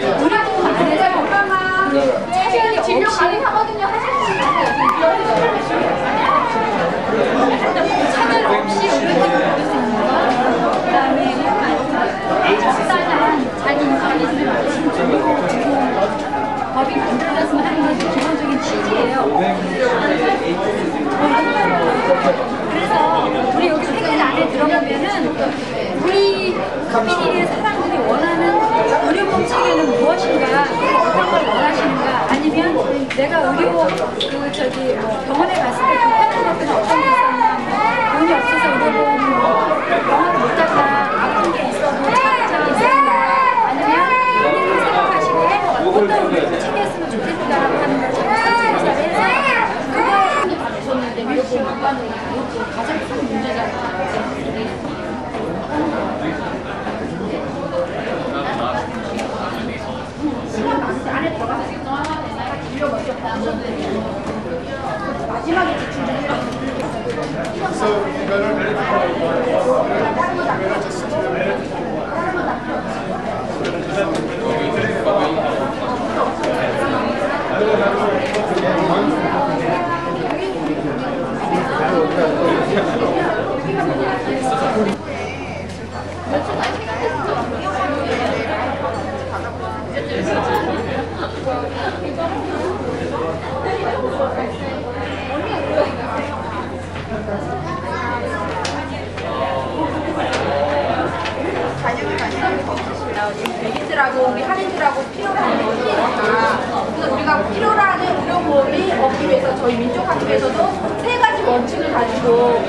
의료보험 안에서 차별이 진료 없이 가능하거든요. 차별 없이 의료보험 받을 수 있는 거 그다음에 적당한 자기 인건비를 맞추는 정도 지금 법이 만들어졌으면 하는 것이 기본적인 취지예요. 그래서 우리 여기 세계 안에 들어가면은 우리 커뮤니티의 사람들이 원하는 의료보험 체계는 무엇인가 어떤 걸 원하시는가 아니면 내가 의료 그 저기 뭐 병원에 갔을 때 급한 것들은 So, if you're not ready 우리 한인들하고 필요한 의미니까 그래서 우리가 필요로 하는 의료보험이 얻기 위해서 저희 민족학교에서도 세 가지 원칙을 가지고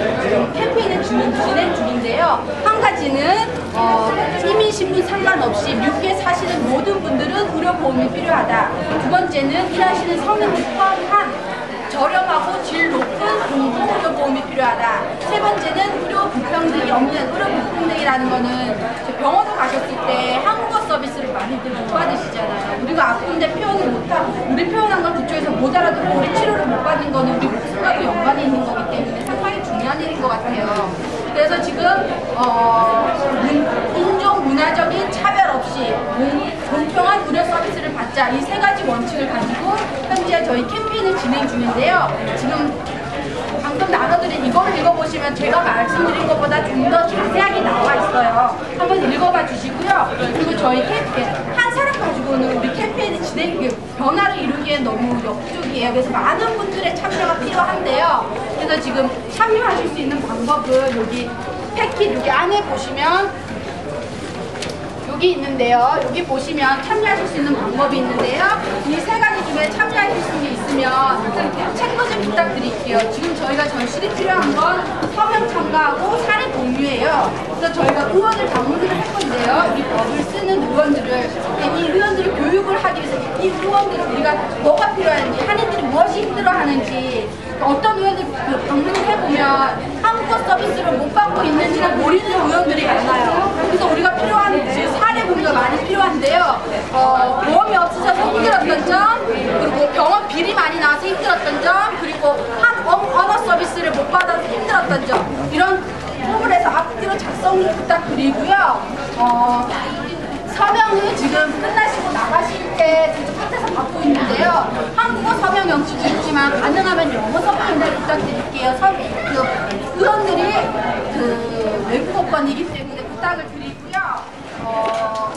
캠페인을 진행, 진행 중인데요. 한 가지는 어, 이민 신분 상관없이 미국에 사시는 모든 분들은 의료보험이 필요하다. 두 번째는 일하시는 성인을 포함한 저렴하고 질 높은 공공 의료보험이 필요하다. 세 번째는 의료 불평등이 없는 의료 불평등이라는 거는 병원을 가셨을 때 한국어 서비스를 많이들 못 받으시잖아요. 아픈데 표현을 못하고 우리 표현한 걸 그쪽에서 못 알아듣고 우리 치료를 못 받는 거는 우리 목숨과도 연관이 있는 거기 때문에 상당히 중요한 일인 것 같아요. 그래서 지금 어, 문- 인종 문화적인 차별 없이 공- 공평한 의료 서비스를 받자 이 세 가지 원칙을 가지고 현재 저희 캠페인을 진행 중인데요. 지금 방금 나눠드린 이거를 읽어보시면 제가 말씀드린 것보다 좀 더 자세하게 나와 있어요. 한번 읽어봐 주시고요. 그리고 저희 캠페인 한 사람 가지고는 우리 캠페인이 진행 이게 변화를 이루기엔 너무 역부족이에요. 그래서 많은 분들의 참여가 필요한데요. 그래서 지금 참여하실 수 있는 방법은 여기 패킷 여기 안에 보시면 여기 있는데요. 여기 보시면 참여하실 수 있는 방법이 있는데요. 이 세 가지 중에 참여하실 수 있으면 참고 좀 부탁드릴게요. 지금 저희가 전실이 필요한 건 서명 참가하고 사례 공유예요. 그래서 저희가 의원을 방문을 할 건데요. 이 법을 쓰는 의원들을 이 의원들을 교육을 하기 위해서 이 의원들을 우리가 뭐가 필요한지 무엇이 힘들어하는지 어떤 의원들 그 방문을 해보면 한국어 서비스를 못 받고 있는지는 모르는 의원들이 많아요. 그래서 우리가 필요한 사례 공유가 많이 필요한데요. 어, 보험이 없어서 힘들었던 점, 그리고 병원 비리 많이 나와서 힘들었던 점, 그리고 한 어, 언어 서비스를 못 받아서 힘들었던 점 이런 부분을 해서 앞뒤로 작성을 부탁드리고요. 어, 서명은 지금 끝나시고 나가실 때 저쪽 끝에서 받고 있는데요. 한국어 서명 영수도 있지만 가능하면 영어 서명을 부탁드릴게요. 서, 그, 의원들이 그 외국어권이기 때문에 부탁을 드리고요. 어,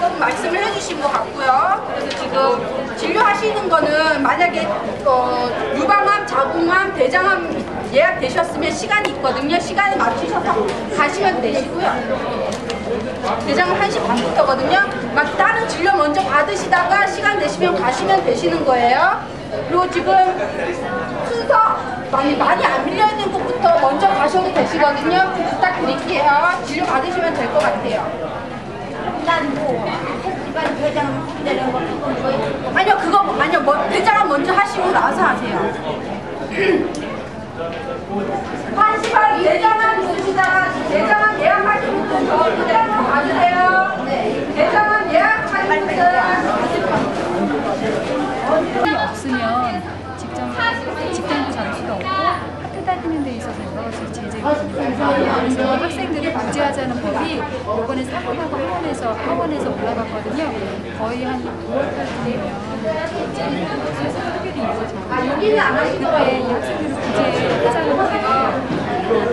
꼭 말씀을 해주신 것 같고요. 그래서 지금 진료하시는 거는 만약에 어, 유방암, 자궁암, 대장암 예약되셨으면 시간이 있거든요. 시간에 맞추셔서 가시면 되시고요. 대장은 1시 반부터거든요. 막 다른 진료 먼저 받으시다가 시간 되시면 가시면 되시는 거예요. 그리고 지금 순서 많이, 많이 안 밀려있는 곳부터 먼저 가셔도 되시거든요. 부탁드릴게요. 진료 받으시면 될 것 같아요. 난뭐 집안 대장 거 그거 아니요 그거 아니요 뭐 대장은 먼저 하시고 나서 하세요. 한시간 대장암 있으시다가 대장암 예약하신 분들 저 그대 한번 봐주세요. 네. 분들 돈이 없으면 직장, 직장도 갈 수도 없고 학교 다니는 데 있어서 그래서 학생들을 방지하자는 법이 이번에 사법하고 학원에서 학원에서 올라갔거든요. 거의 한 9월달 되면 학교도. 여기는 안 하시는 그때 이 학생들을 구제하자는 법에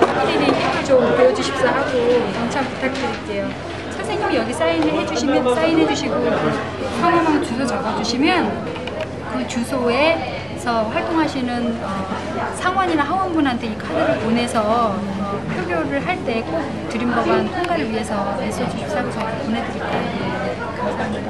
학생들이 힘을 좀 보여주십사 하고 경참 부탁드릴게요. 선생님이 여기 사인을 해주시면 사인해 주시고 그 성함하고 주소 적어주시면 그 주소에서 활동하시는 어, 상원이나 하원분한테 이 카드를 보내서 어, 표결을 할 때 꼭 드림법안 통과를 위해서 주십사고 저희가 보내드릴게요. 감사합니다.